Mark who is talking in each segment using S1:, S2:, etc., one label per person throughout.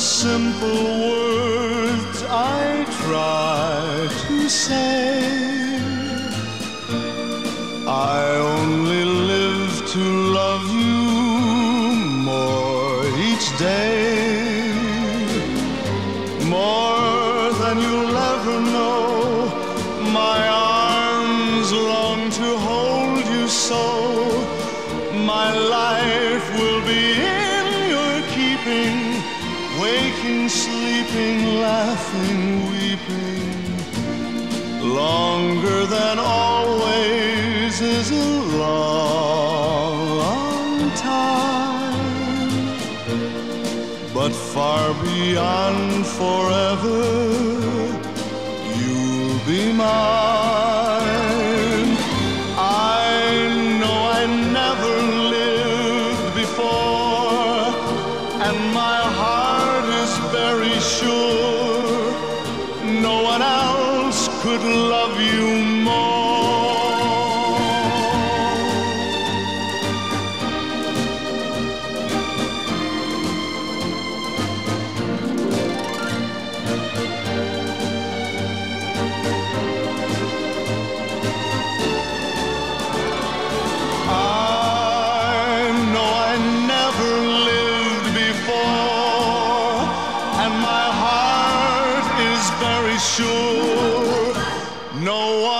S1: simple words I try to say. I than always is a long time, but far beyond forever, you'll be mine. sure no one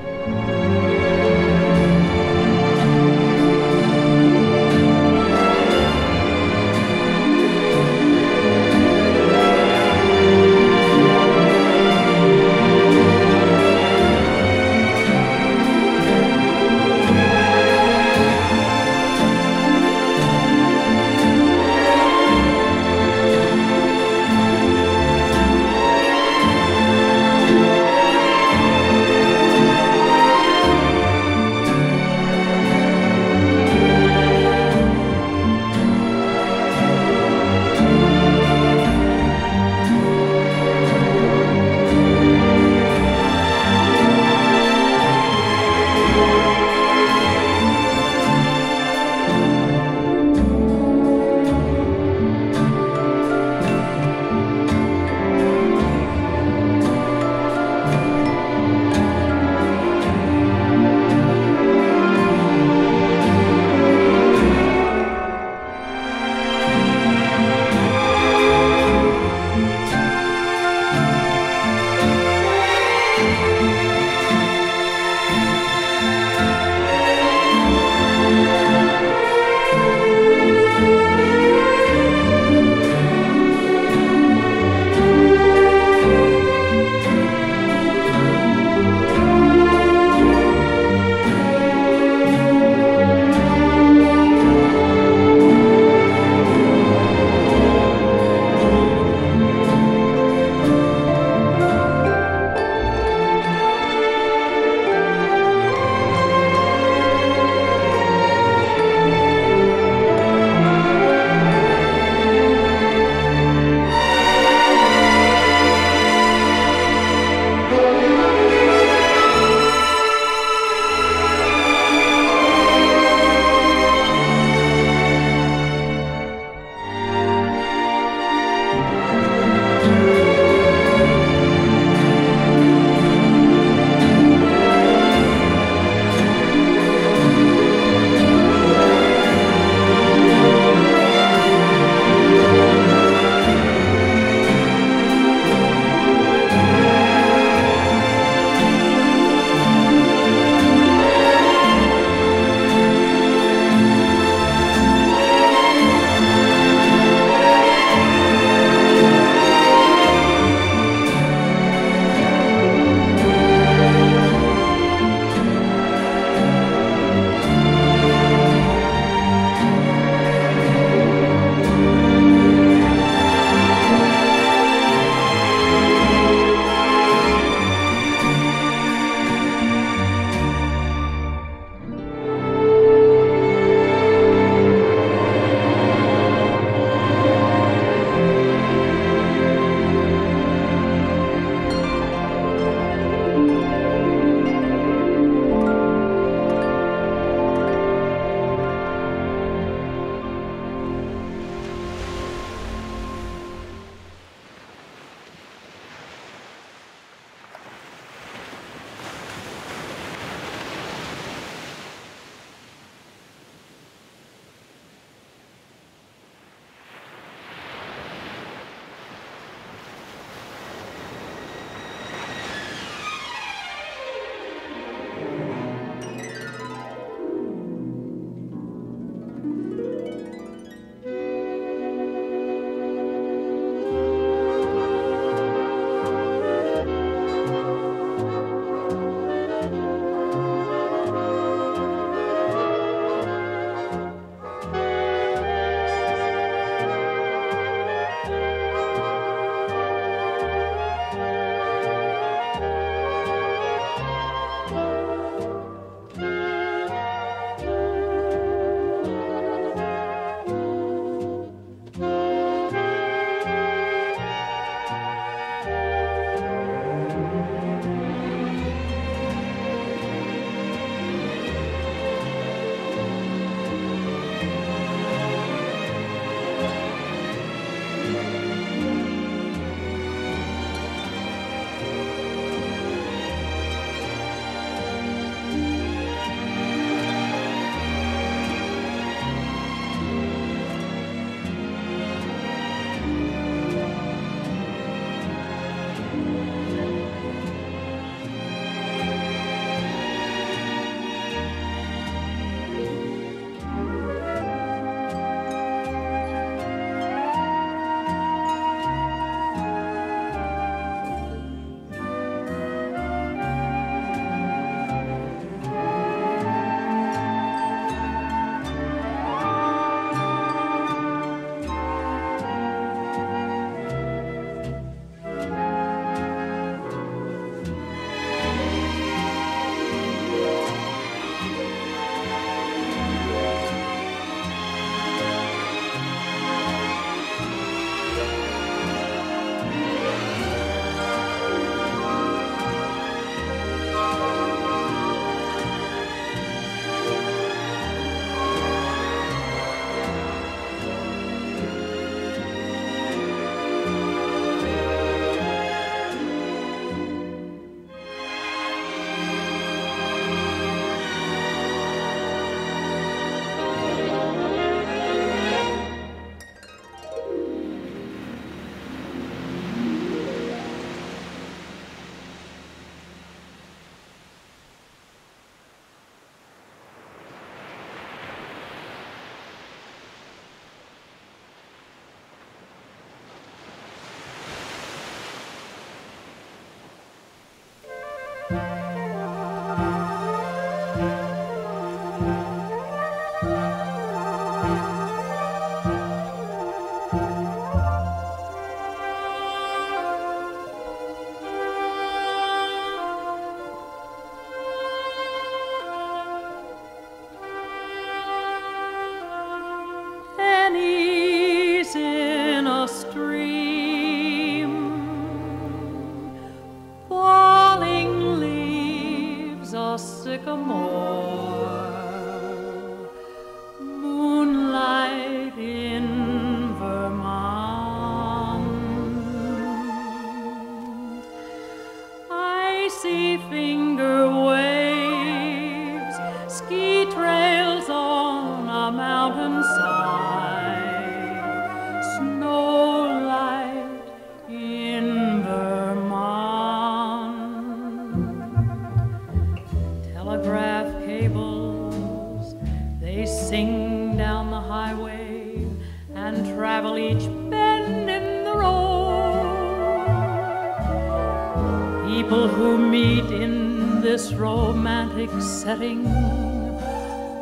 S2: setting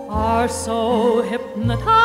S2: are so hypnotized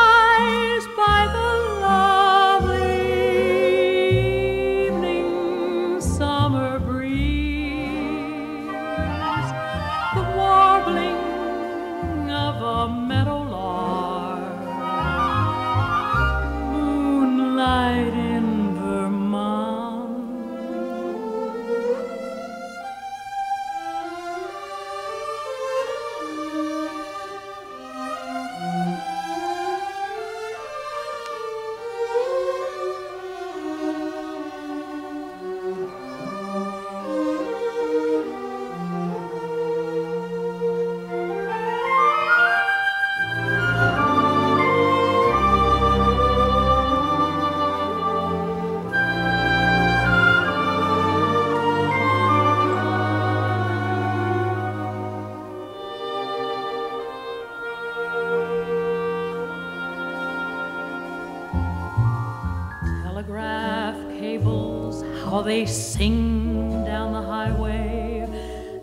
S2: how they sing down the highway.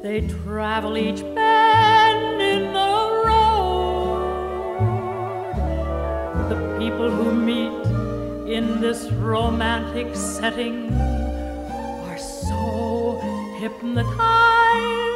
S2: They travel each bend in the road. The people who meet in this romantic setting are so hypnotized